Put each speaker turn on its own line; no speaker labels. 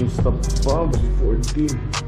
use the 14. D.